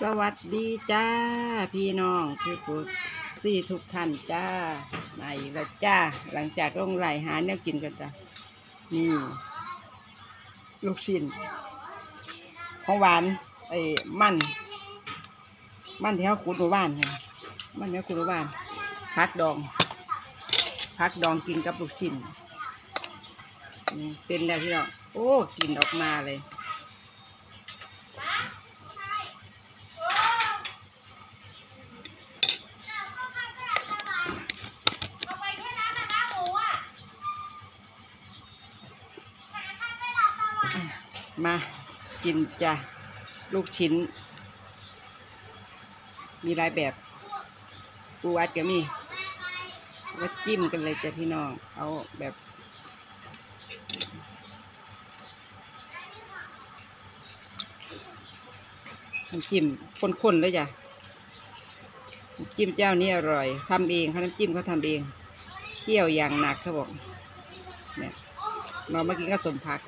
สวัสดีจ้า พี่น้องคือกูซี่ทุกท่านจ้ามาอีกแล้วจ้า หลังจากลงไหลหาแนวกินกันจ้านี่ ลูกชิ้นของหวานไอ้มันมันที่เขาขุดหมู่บ้านไงมันที่เขาขุดหมู่บ้านพักดองพักดองกินกับลูกชิ้นนี่เป็นแล้วพี่น้องโอ้กินออกมาเลย มากินจ้ะลูกชิ้น มีหลายแบบปูอัดก็มีว่าจิ้มกันเลยจ้ะพี่น้อง เอาแบบน้ำจิ้มข้นๆเลยจ้ะน้ำจิ้มเจ้านี้อร่อยทำเองเขาน้ำจิ้มเขาทำเองเคี่ยวอย่างหนักเขาบอกเนี่ยเรามากินก็สมผัก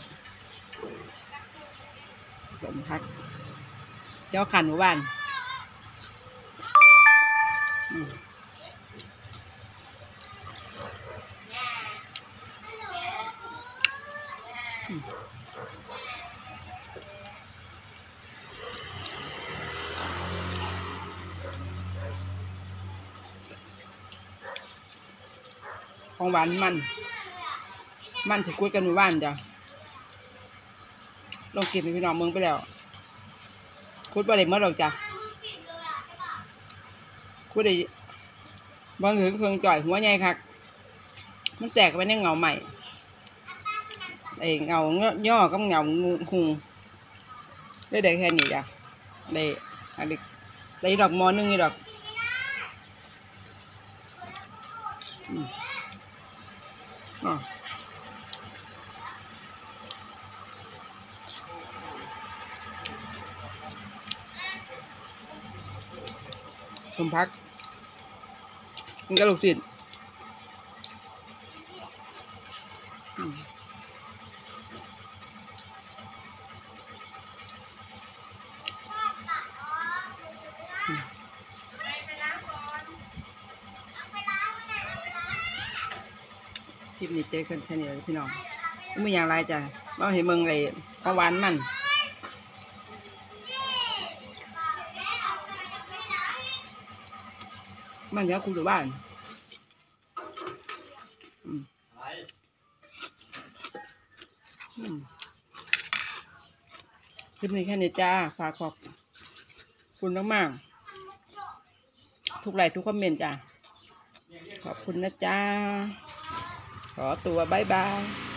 สมพัก เจ้าขันหมู่บ้านของหวานมัน มันถือกุ้ยกันหมู่บ้านจ้ะ ลงกินไปพี่น้องเมืองไปแล้ว คุดบะเด็มาหรอกจ้ะคุดได้บางถึงเครื่องจ่อยหัวใหญ่คักมันแสกไปในเงาใหม่ไอ้เงาย่อกับเงางูหุงได้ได้แค่นี้จ้ะได้อันนี้ได้ดอกมอนึงนี่ดอกอืมอ๋ สมพักกินกระลูกศิษย์อืมอืมคลิปนี้เจอกันแค่นี้เลยพี่น้องไม่อย่างไรจ้ะเราเห็นเมืองไรของหวานมัน มันเดี๋ยวคุณอยู่บ้านอืมอืมคลิปนี้แค่นี้จ้า ฝากขอบคุณมากๆ ทุกไลค์ทุกคอมเมนต์จ้า ขอบคุณนะจ้า ขอตัวบายบาย